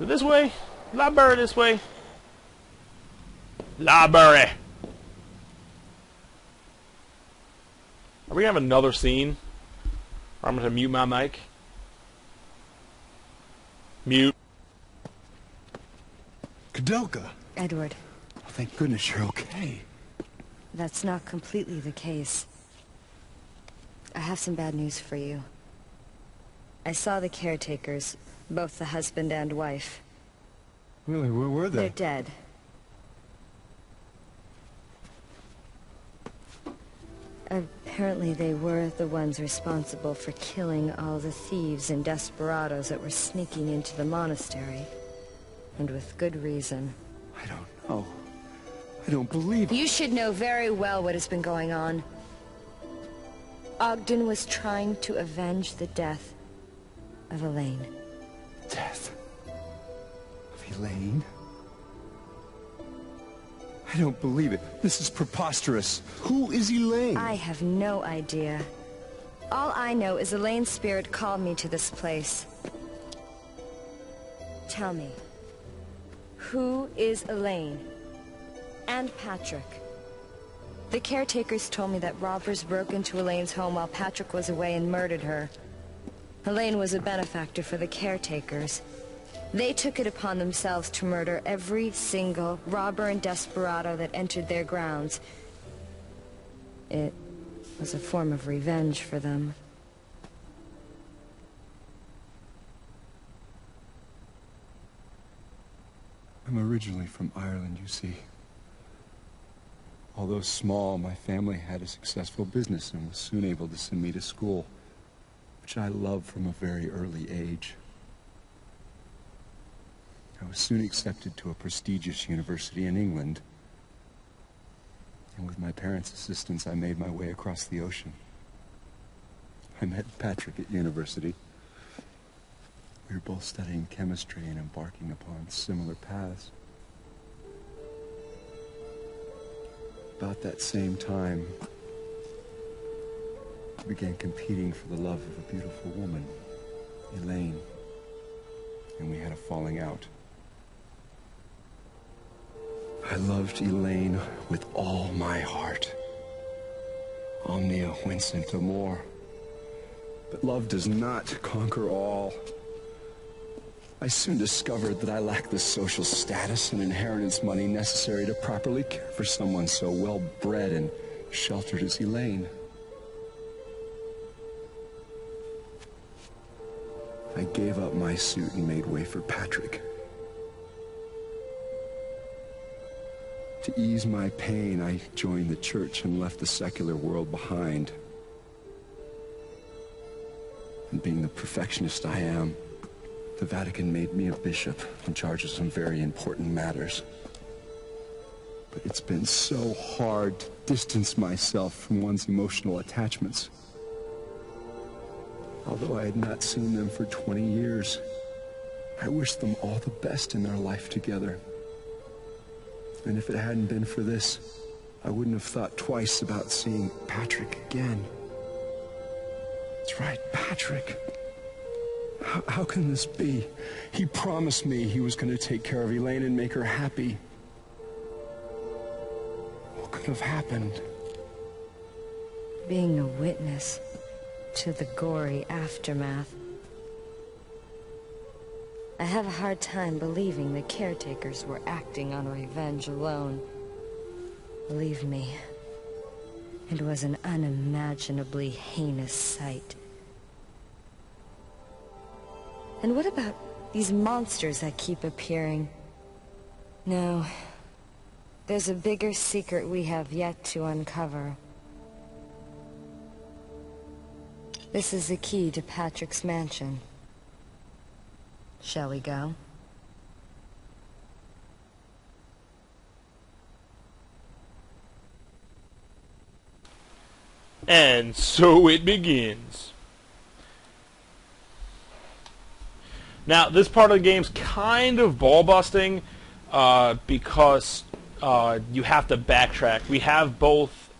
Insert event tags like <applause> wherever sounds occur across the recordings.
This way? Library this way. Library. Are we gonna have another scene? Or I'm gonna mute my mic. Mute. Koudelka. Edward, Thank goodness you're okay. that's not completely the case. I have some bad news for you. I saw the caretakers, both the husband and wife. Really, where were they? They're dead. Apparently they were the ones responsible for killing all the thieves and desperados that were sneaking into the monastery. And with good reason. I don't know. I don't believe it. You should know very well what has been going on. Ogden was trying to avenge the death of Elaine. Death. Of Elaine? I don't believe it. This is preposterous. Who is Elaine? I have no idea. All I know is Elaine's spirit called me to this place. Tell me, who is Elaine? And Patrick? The caretakers told me that robbers broke into Elaine's home while Patrick was away and murdered her. Elaine was a benefactor for the caretakers. They took it upon themselves to murder every single robber and desperado that entered their grounds. It was a form of revenge for them. I'm originally from Ireland, you see. Although small, my family had a successful business and was soon able to send me to school, which I loved from a very early age. I was soon accepted to a prestigious university in England. And with my parents' assistance, I made my way across the ocean. I met Patrick at university. We were both studying chemistry and embarking upon similar paths. About that same time, began competing for the love of a beautiful woman, Elaine. And we had a falling out. I loved Elaine with all my heart. Omnia vincit amor. But love does not conquer all. I soon discovered that I lacked the social status and inheritance money necessary to properly care for someone so well bred and sheltered as Elaine. I gave up my suit and made way for Patrick. To ease my pain, I joined the church and left the secular world behind. And being the perfectionist I am, the Vatican made me a bishop in charge of some very important matters. But it's been so hard to distance myself from one's emotional attachments. Although I had not seen them for 20 years, I wished them all the best in their life together. And if it hadn't been for this, I wouldn't have thought twice about seeing Patrick again. That's right, Patrick. How, how can this be? He promised me he was going to take care of Elaine and make her happy. What could have happened? Being a witness to the gory aftermath. I have a hard time believing the caretakers were acting on revenge alone. Believe me, it was an unimaginably heinous sight. And what about these monsters that keep appearing? No, there's a bigger secret we have yet to uncover. This is the key to Patrick's mansion. Shall we go? And so it begins. Now, this part of the game's kind of ball busting uh, because uh, you have to backtrack. We have both.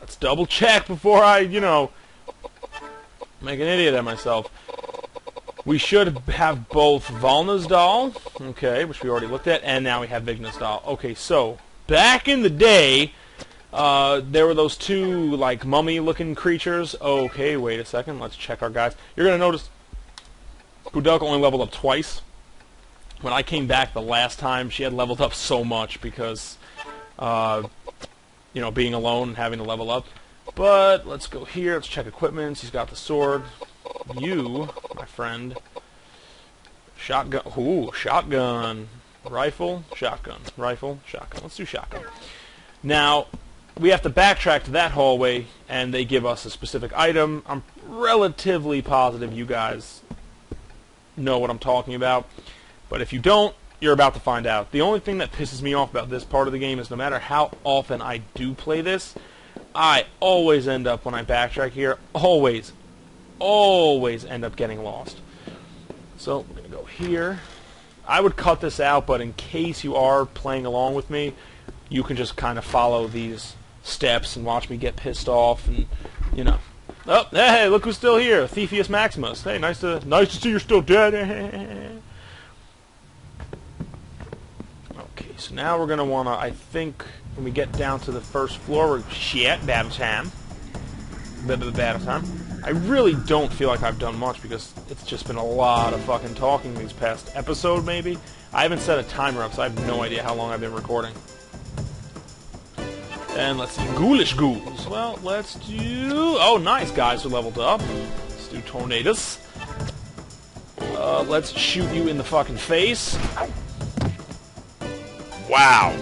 Let's double check before I, you know, make an idiot of myself. we should have both Volna's doll, okay, which we already looked at, and now we have Vigna's doll. Okay, so back in the day, uh, there were those two like mummy-looking creatures. Okay, wait a second. Let's check our guys. You're gonna notice Koudelka only leveled up twice. When I came back the last time, she had leveled up so much because, uh, you know, being alone and having to level up. But let's go here. Let's check equipment. He's got the sword. You, my friend. Shotgun. Ooh, shotgun. Rifle, shotgun. Rifle, shotgun. Let's do shotgun. Now, we have to backtrack to that hallway, and they give us a specific item. I'm relatively positive you guys know what I'm talking about. But if you don't, you're about to find out. The only thing that pisses me off about this part of the game is no matter how often I do play this, I always end up, when I backtrack here, always, always end up getting lost. So, I'm going to go here. I would cut this out, but in case you are playing along with me, you can just kind of follow these steps and watch me get pissed off and, you know. Oh, hey, look who's still here, Thiefius Maximus. Hey, nice to nice to see you're still dead. <laughs> okay, so now we're gonna wanna, I think, when we get down to the first floor, we're shit battle time. I really don't feel like I've done much because it's just been a lot of fucking talking these past episode, maybe. I haven't set a timer up, so I have no idea how long I've been recording. And let's see, ghoulish ghouls. Well, let's do... Oh, nice, guys who leveled up. Let's do tornadoes. Uh, let's shoot you in the fucking face. Wow.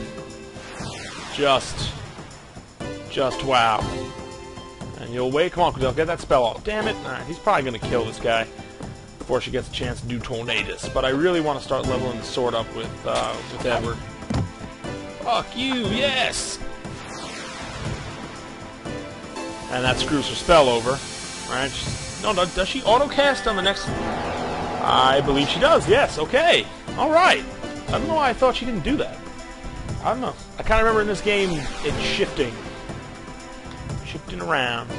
Just... Just wow. And you'll wait. Come on, get that spell off. Damn it. Alright, he's probably going to kill this guy before she gets a chance to do tornadoes. But I really want to start leveling the sword up with, uh, with Edward. Fuck you, yes! And that screws her spell over. Right? No, no, does she auto-cast on the next... I believe she does, yes, okay. Alright. I don't know why I thought she didn't do that. I don't know. I kind of remember in this game, it's shifting. Shifting around.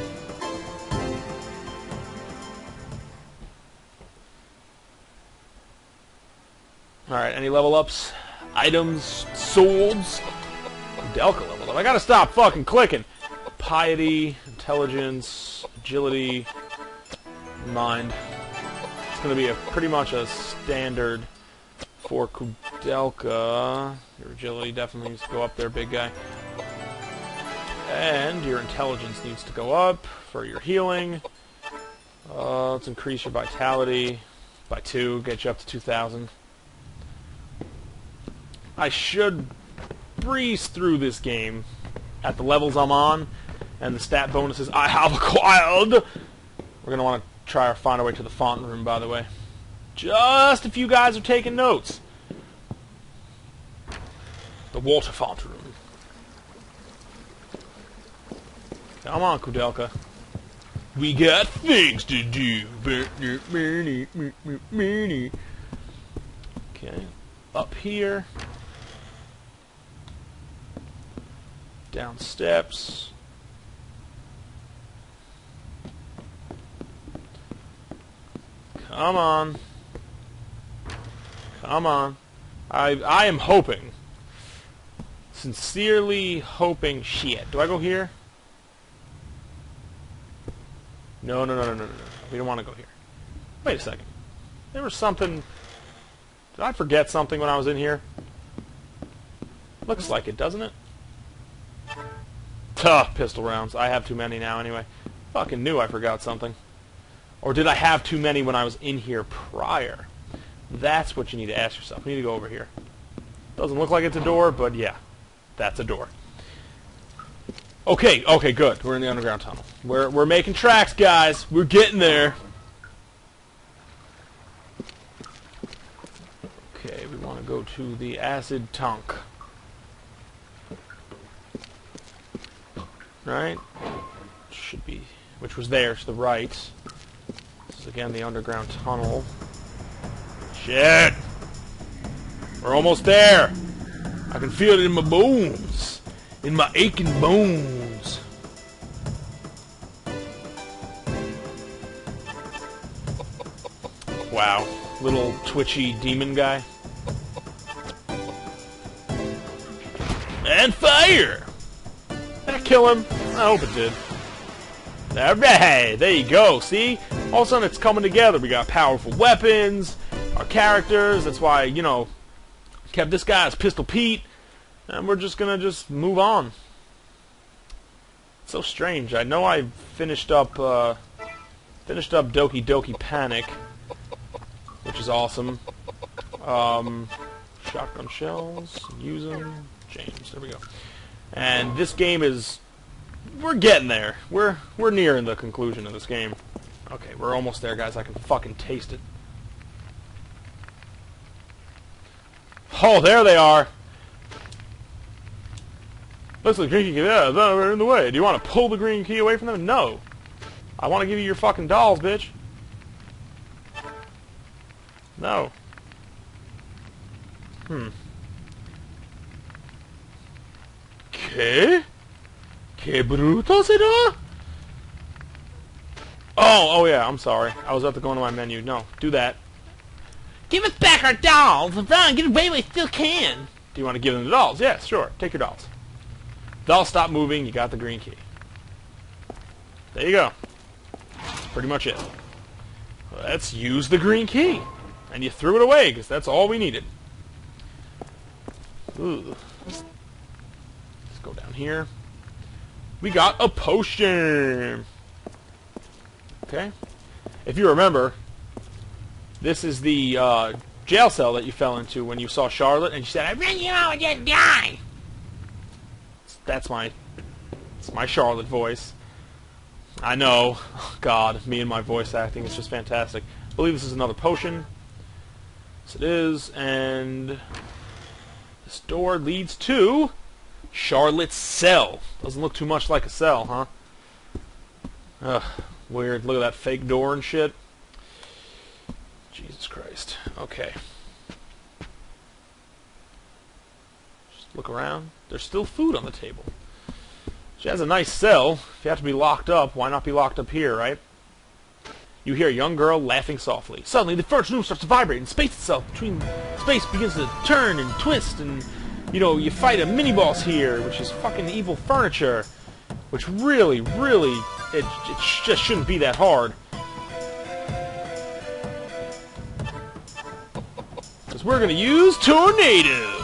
Alright, any level ups? Items, swords. Delka level up. I gotta stop fucking clicking. Piety, intelligence, agility, mind. It's to be a pretty much a standard for Koudelka. Your agility definitely needs to go up there, big guy. And your intelligence needs to go up for your healing. Uh, let's increase your vitality by 2, get you up to 2,000. I should breeze through this game at the levels I'm on and the stat bonuses I have <laughs> acquired. We're going to want to try to find our way to the font room, by the way. Just if you guys are taking notes. The water font room. Come on, Koudelka. We got things to do. Okay. Up here. Down steps. Come on. Come on. I I am hoping. Sincerely hoping. Shit. Do I go here? No, no, no, no, no, no, no. We don't want to go here. Wait a second. There was something... Did I forget something when I was in here? Looks like it, doesn't it? Tough pistol rounds. I have too many now anyway. Fucking knew I forgot something. Or did I have too many when I was in here prior? That's what you need to ask yourself. You need to go over here. Doesn't look like it's a door, but yeah, that's a door. Okay, okay, good. We're in the underground tunnel. We're, we're making tracks, guys. We're getting there. Okay, we want to go to the acid tank. Right? Should be, which was there to the right This is again the underground tunnel. Shit! We're almost there! I can feel it in my bones! In my aching bones! Wow. Little twitchy demon guy. And fire! Did I kill him? I hope it did. Alright, there you go, see? All of a sudden it's coming together. We got powerful weapons, our characters, that's why, you know, kept this guy as Pistol Pete, and we're just gonna just move on. so strange. I know I finished up, uh, finished up Doki Doki Panic, which is awesome. Um, shotgun shells, use them, James, there we go. And this game is we're getting there. We're we're nearing the conclusion of this game. Okay, we're almost there, guys. I can fucking taste it. Oh, there they are. Looks like green key. Yeah, they're in the way. Do you want to pull the green key away from them? No. I want to give you your fucking dolls, bitch. No. Hmm. Okay. Que bruto será? Oh, oh yeah, I'm sorry. I was about to go into my menu. No, do that. Give us back our dolls! If I get away, while we still can! Do you want to give them the dolls? Yes, sure. Take your dolls. Dolls stop moving, you got the green key. There you go. That's pretty much it. Let's use the green key. And you threw it away, because that's all we needed. Ooh. Let's go down here we got a potion. Okay. If you remember, this is the uh, jail cell that you fell into when you saw Charlotte, and she said, "I bring you out and you die." That's my, it's my Charlotte voice. I know. <laughs> God, me and my voice acting is just fantastic. I believe this is another potion. Yes, it is, and this door leads to Charlotte's cell. Doesn't look too much like a cell, huh? Ugh, weird. Look at that fake door and shit. Jesus Christ. Okay. Just look around. There's still food on the table. She has a nice cell. If you have to be locked up, why not be locked up here, right? You hear a young girl laughing softly. Suddenly, the furniture room starts to vibrate, and space itself between space begins to turn and twist, and you know, you fight a mini boss here, which is fucking evil furniture, which really, really, it, it just shouldn't be that hard. Because we're gonna use Tornado.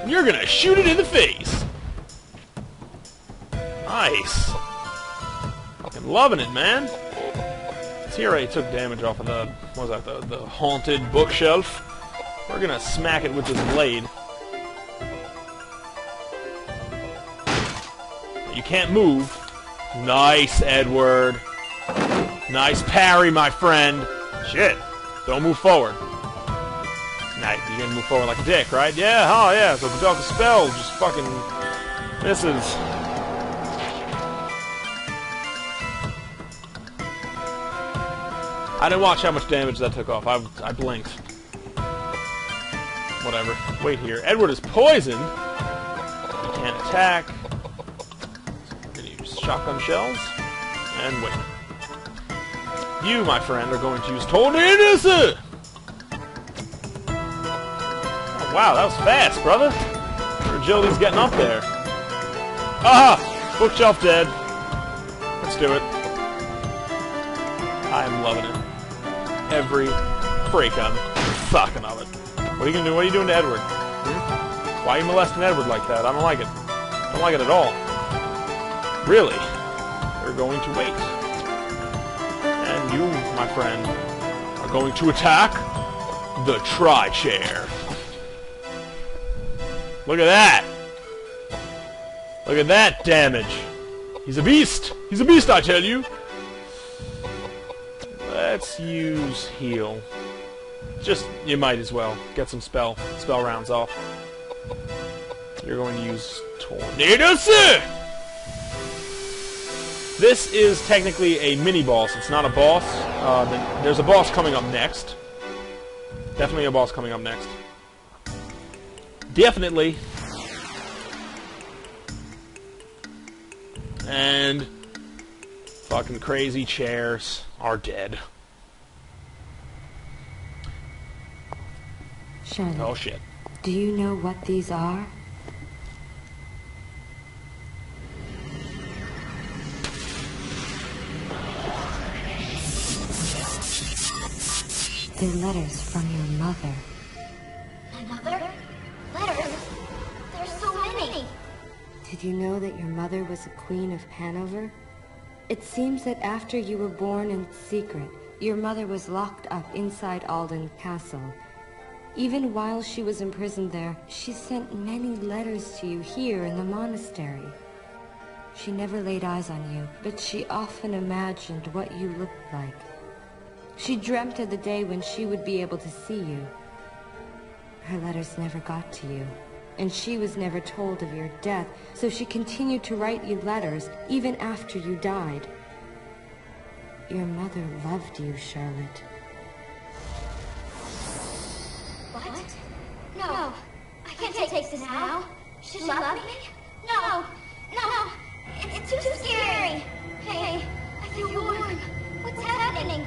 And you're gonna shoot it in the face. Nice. Fucking loving it, man. TRA took damage off of the, what was that, the, the haunted bookshelf. We're gonna smack it with this blade. You can't move. Nice, Edward. Nice parry, my friend. Shit. Don't move forward. Nice. You're gonna move forward like a dick, right? Yeah, oh yeah. So the Dark Spell just fucking misses. I didn't watch how much damage that took off. I, I blinked whatever. Wait here. Edward is poisoned. He can't attack. We're to use shotgun shells. And wait. You, my friend, are going to use Tornado! Oh, wow, that was fast, brother. Agility's getting up there. Aha! Bookshelf dead. Let's do it. I'm loving it. Every freak I'm fucking of it. What are you gonna do? What are you doing to Edward? Hmm? Why are you molesting Edward like that? I don't like it. I don't like it at all. Really? They're going to wait. You, my friend, are going to attack the tri-chair. Look at that! Look at that damage! He's a beast! He's a beast, I tell you! Let's use heal. Just, you might as well. Get some spell, spell rounds off. You're going to use Tornado Sir! This is technically a mini-boss. It's not a boss. Uh, there's a boss coming up next. Definitely a boss coming up next. Definitely. And fucking crazy chairs are dead. Oh shit. Do you know what these are? They're letters from your mother. My mother? Letters? There's so many. Did you know that your mother was a queen of Hanover? It seems that after you were born in secret, your mother was locked up inside Ahlden Castle. Even while she was imprisoned there, she sent many letters to you here in the monastery. She never laid eyes on you, but she often imagined what you looked like. She dreamt of the day when she would be able to see you. Her letters never got to you, and she was never told of your death, so she continued to write you letters even after you died. Your mother loved you, Charlotte. What? No. I can't take this now. Should she love me? No. No. It's too scary. Hey, I feel warm. What's happening?